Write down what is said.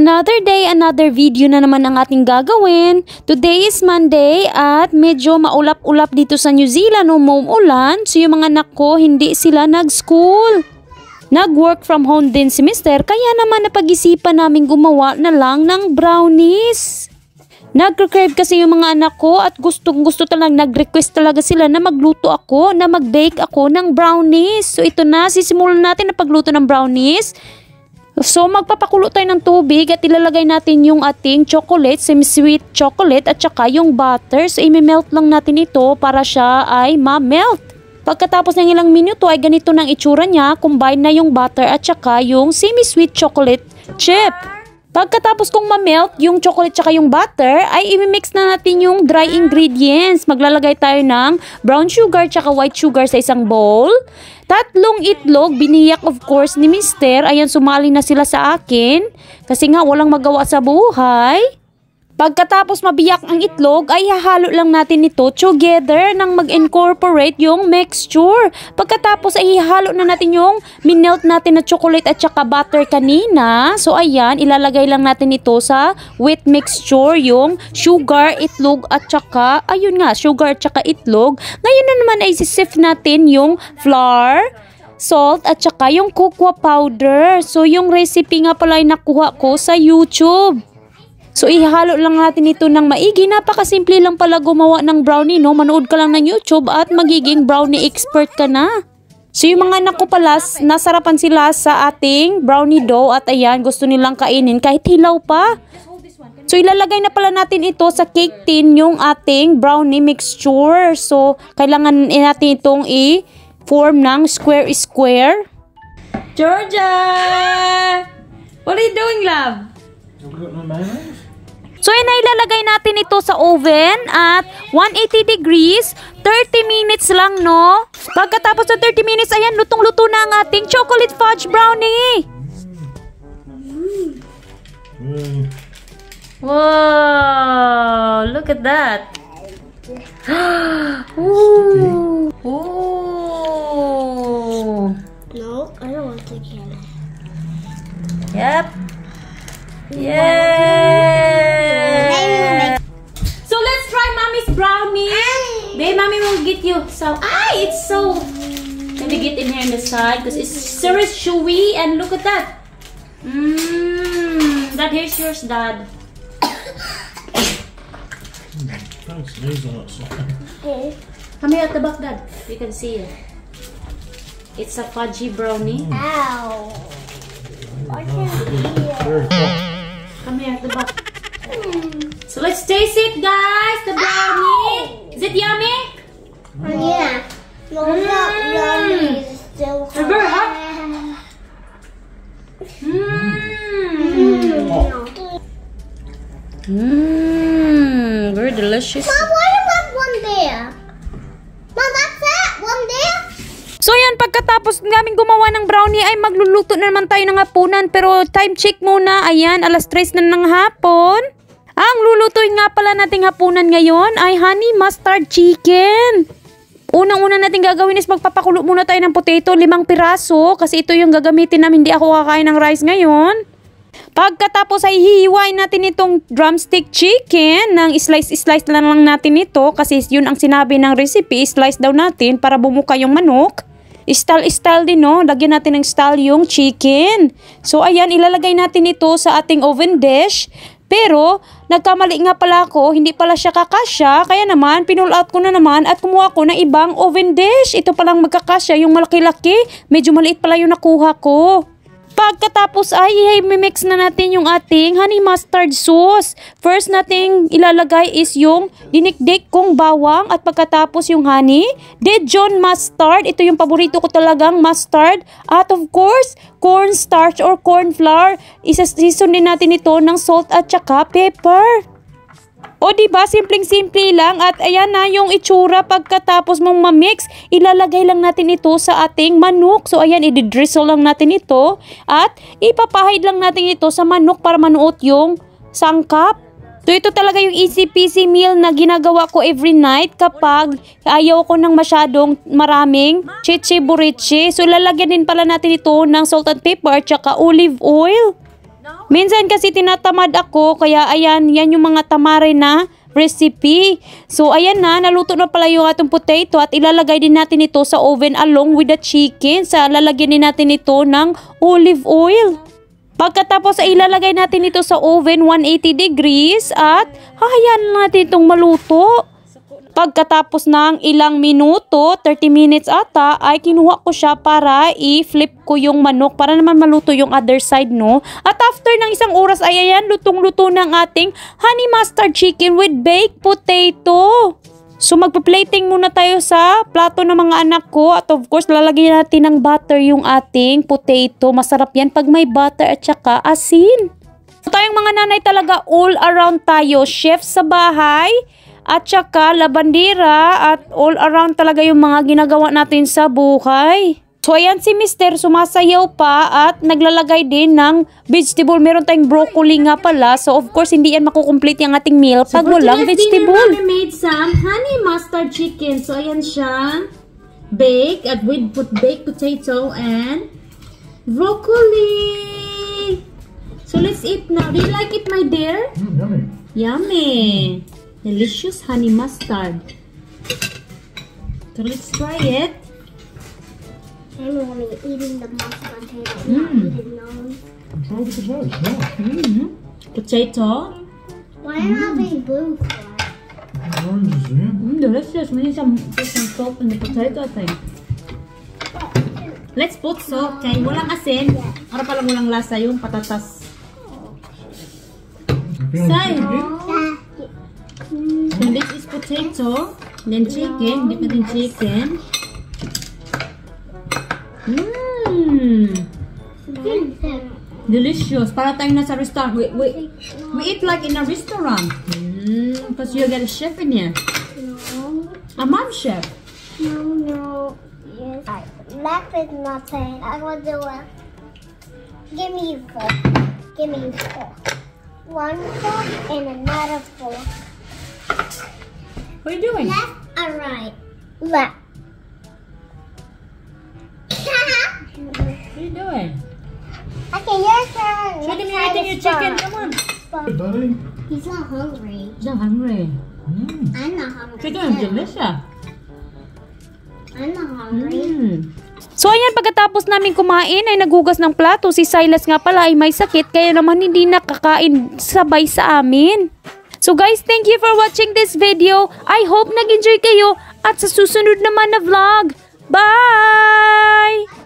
Another day, another video na naman ang ating gagawin. Today is Monday at medyo maulap-ulap dito sa New Zealand, umuulan. So yung mga anak ko, hindi sila nag-school. Nag-work from home din si Mister, kaya naman napag-isipan namin gumawa na lang ng brownies. Nagre-crave kasi yung mga anak ko at gustong gusto talaga, nag-request talaga sila na magluto ako, na mag-bake ako ng brownies. So ito na, sisimulan natin na pagluto ng brownies. So, magpapakulo tayo ng tubig at ilalagay natin yung ating chocolate, semi-sweet chocolate at saka yung butter. So, imi-melt lang natin ito para siya ay ma-melt. Pagkatapos ng ilang minuto ay ganito ng itsura niya, combine na yung butter at saka yung semi-sweet chocolate chip. Pagkatapos kong ma-melt yung chocolate tsaka yung butter, ay imimix na natin yung dry ingredients. Maglalagay tayo ng brown sugar tsaka white sugar sa isang bowl. Tatlong itlog, biniyak of course ni Mister. Ayan, sumali na sila sa akin. Kasi nga walang magawa sa buhay. Pagkatapos mabiyak ang itlog, ay hahalo lang natin ito together nang mag-incorporate yung mixture. Pagkatapos ay hihalo na natin yung minelt natin na chocolate at saka butter kanina. So ayan, ilalagay lang natin ito sa wet mixture, yung sugar, itlog at saka, ayun nga, sugar at saka itlog. Ngayon na naman ay sisift natin yung flour, salt at saka yung cocoa powder. So yung recipe nga pala ay nakuha ko sa YouTube. So ihalo lang natin ito ng maigi. Napakasimple lang pala gumawa ng brownie, no? Manood ka lang ng YouTube at magiging brownie expert ka na. So yung mga anak ko pala, nasarapan sila sa ating brownie dough at ayan, gusto nilang kainin kahit hilaw pa. So ilalagay na pala natin ito sa cake tin yung ating brownie mixture. So kailangan natin itong i-form ng square-square. Georgia! What are you doing, love? So, yan na ilalagay natin ito sa oven at 180 degrees, 30 minutes lang, no? Pagkatapos ng 30 minutes, ayan, lutong-luto na ang ating chocolate fudge brownie. Mm. Wow, look at that. Ooh. Ooh. No, I don't want the can. Yep. Yeah. Babe, mommy will get you some. Ah, it's so. Let me get in here in the side because it's so chewy and look at that. Mmm. Dad, here's yours, Dad. Don't sneeze on. Okay. Come here at the back, Dad. You can see it. It's a fudgy brownie. Ow. I can't hear. Very hot. Come here at the back. So let's taste it, guys. The brownie. It yummy? Oh, yeah. No, Mm. brownies. Still It's very hot. Mmm. Mmm. Very delicious. Mom, why do you have one there? Mom, that's it. One there. So yan, pagkatapos namin gumawa ng brownie ay magluluto na naman tayo ng hapunan. Pero time check muna, ayan, alas 3 na ng hapon. Ang lulutuin nga pala nating hapunan ngayon ay honey mustard chicken. Unang-una natin gagawin is magpapakulo muna tayo ng potato, limang piraso. Kasi ito yung gagamitin namin, hindi ako kakain ng rice ngayon. Pagkatapos ay hihiwain natin itong drumstick chicken ng slice-slice lang lang natin ito kasi yun ang sinabi ng recipe, slice daw natin para bumuka yung manok. Style-style din no, lagyan natin ng style yung chicken. So ayan, ilalagay natin ito sa ating oven dish. Pero, nagkamali nga pala ako, hindi pala siya kakasya, kaya naman, pinull out ko na naman at kumuha ko ng ibang oven dish. Ito palang magkakasya, yung malaki-laki, medyo maliit pala yung nakuha ko. Pagkatapos ay i-mix na natin yung ating honey mustard sauce. First nating ilalagay is yung dinikdik kong bawang at pagkatapos yung honey. Dijon mustard, ito yung paborito ko talagang mustard. At of course, cornstarch or corn flour. Isa-season din natin ito ng salt at saka pepper. O di ba simpleng-simple lang at ayan na yung itsura pagkatapos mong ma-mix, ilalagay lang natin ito sa ating manok. So ayan, i-drizzle lang natin ito at ipapahid lang natin ito sa manok para manuot yung sangkap. So ito talaga yung easy peasy meal na ginagawa ko every night kapag ayaw ko ng masyadong maraming chichi burichi. So lalagyan din pala natin ito ng salt and pepper at olive oil. Minsan kasi tinatamad ako, kaya ayan, yan yung mga tamare na recipe. So, ayan na, naluto na pala yung atong potato at ilalagay din natin ito sa oven along with the chicken. Sa lalagyan din natin ito ng olive oil. Pagkatapos ay ilalagay natin ito sa oven 180 degrees at hahayaan natin itong maluto. Pagkatapos ng ilang minuto, 30 minutes ata, ay kinuha ko siya para i-flip ko yung manok para naman maluto yung other side, no? At after ng isang oras ay ayan, lutong-luto ng ating honey mustard chicken with baked potato. So magpa-plating muna tayo sa plato ng mga anak ko at of course lalagyan natin ng butter yung ating potato. Masarap yan pag may butter at saka asin. So tayong mga nanay talaga all around tayo. Chef sa bahay at saka labandera at all around talaga yung mga ginagawa natin sa buhay. So ayan si Mister sumasayaw pa at naglalagay din ng vegetable. Meron tayong broccoli nga pala. So of course hindi yan makukomplete yung ating meal pag walang vegetable. Dinner, Mami made some honey mustard chicken. So, ayan siya. Baked at with put baked potato and broccoli. So, let's eat now. Do you like it, my dear? Mm, yummy. Yummy. Delicious honey mustard. So, let's try it. I'm only eating the mashed potato, not Mm. eating those. Try the potato. Mm. Why am I having blue for? Oranges here. Mm, delicious. We need some, put some salt in the potato thing. Let's put salt, okay? Walang asin. Para pala walang lasa yung patatas. Say. So this is potato, then chicken, dip it in chicken. Mmm, delicious. Para tayong nasa restaurant. We, we, we eat like in a restaurant. Mmm, because you get a chef in here. No, A mom chef. no, no. Yes. Left is nothing. I will do it. Give me four. Give me four. One fork and another fork. What are you doing? Left or right? Left. What are you doing? okay, your turn. Show Let's me try eating your chicken. Come on. Hey, buddy. He's not hungry. So hungry. Mm. I'm not hungry. Chicken is too. delicious. I'm not hungry. Mmm. So ayan, pagkatapos namin kumain ay nagugas ng plato. Si Silas nga pala ay may sakit kaya naman hindi nakakain sabay sa amin. So guys, thank you for watching this video. I hope nag-enjoy kayo at sa susunod naman na vlog. Bye!